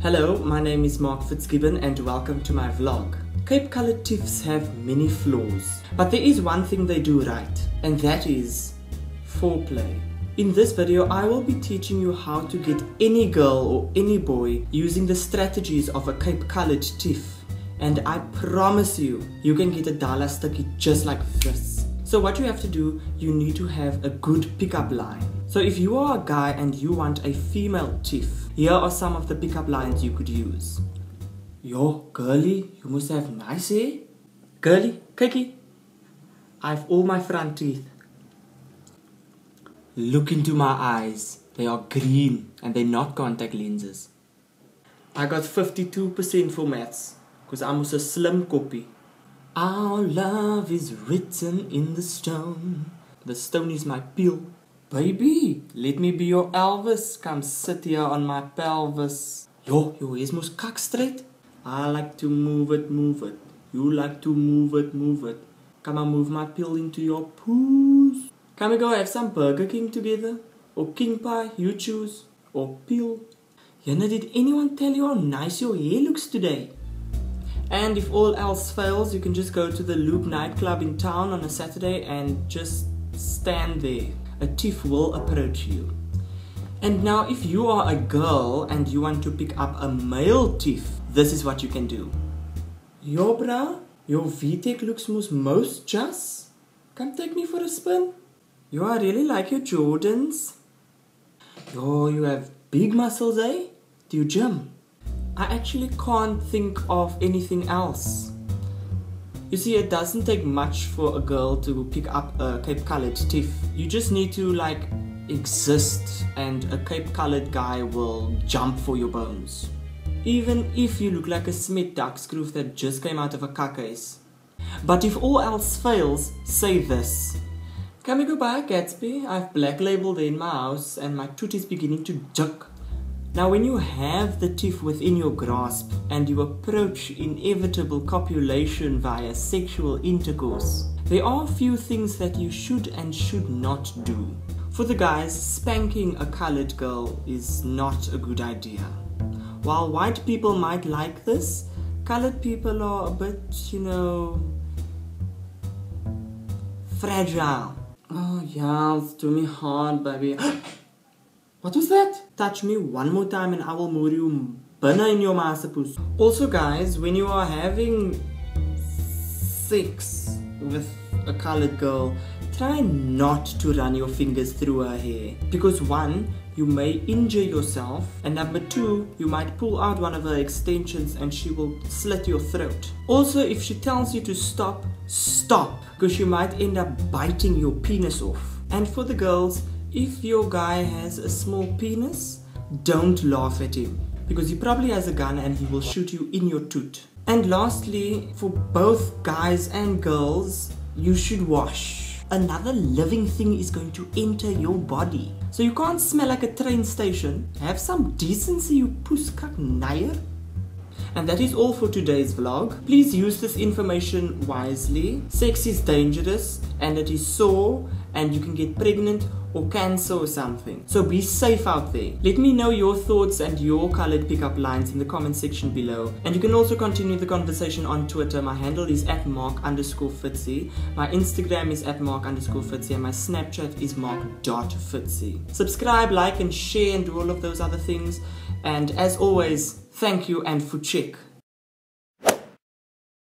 Hello, my name is Mark Fitzgibbon and welcome to my vlog. Cape Coloured Tiefs have many flaws, but there is one thing they do right, and that is foreplay. In this video, I will be teaching you how to get any girl or any boy using the strategies of a Cape Coloured Tief. And I promise you, you can get a Dala sticky just like this. So what you have to do, you need to have a good pickup line. So if you are a guy and you want a female tief, here are some of the pickup lines you could use. Yo, girly, you must have nice eh? hair. Girly, kiki. I have all my front teeth. Look into my eyes. They are green and they're not contact lenses. I got 52% for maths because I'm a slim copy. Our love is written in the stone. The stone is my peel. Baby, let me be your Elvis. Come sit here on my pelvis. Yo, your hair's most cock straight. I like to move it, move it. You like to move it, move it. Come and move my pill into your poos. Can we go have some Burger King together? Or King Pie, you choose. Or Peel. Yana, did anyone tell you how nice your hair looks today? And if all else fails, you can just go to the Loop nightclub in town on a Saturday and just stand there. A thief will approach you. And now, if you are a girl and you want to pick up a male thief, this is what you can do. Yo, bra, your VTEC looks most, most just. Come take me for a spin. Yo, I really like your Jordans. Yo, you have big muscles, eh? Do you gym? I actually can't think of anything else. You see, it doesn't take much for a girl to pick up a Cape Coloured tief. You just need to like exist and a Cape Coloured guy will jump for your bones. Even if you look like a Smith duckscrew that just came out of a case. But if all else fails, say this. Can we go back, Gatsby? I've black labeled in my house and my tooth is beginning to juk. Now, when you have the tief within your grasp and you approach inevitable copulation via sexual intercourse, there are a few things that you should and should not do. For the guys, spanking a colored girl is not a good idea. While white people might like this, colored people are a bit, you know, fragile. Oh, yeah, it's doing me hard, baby. What was that? Touch me one more time and I will move you banana in your masterpiece. Also guys, when you are having sex with a colored girl, try not to run your fingers through her hair. Because one, you may injure yourself and number two, you might pull out one of her extensions and she will slit your throat. Also, if she tells you to stop, stop because you might end up biting your penis off. And for the girls, if your guy has a small penis, don't laugh at him because he probably has a gun and he will shoot you in your toot. And lastly, for both guys and girls, you should wash. Another living thing is going to enter your body. So you can't smell like a train station. Have some decency, you puskak naaier. And that is all for today's vlog. Please use this information wisely. Sex is dangerous and it is sore and you can get pregnant or cancer or something. So be safe out there. Let me know your thoughts and your colored pickup lines in the comment section below. And you can also continue the conversation on Twitter. My handle is at mark underscore fitzy. My Instagram is at mark underscore fitzy. And my Snapchat is mark dot fitzy. Subscribe, like, and share and do all of those other things. And as always, thank you and Voetjek.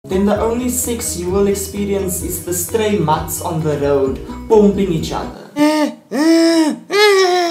Then the only sex you will experience is the stray mutts on the road pumping each other. Eh, Ah, ah.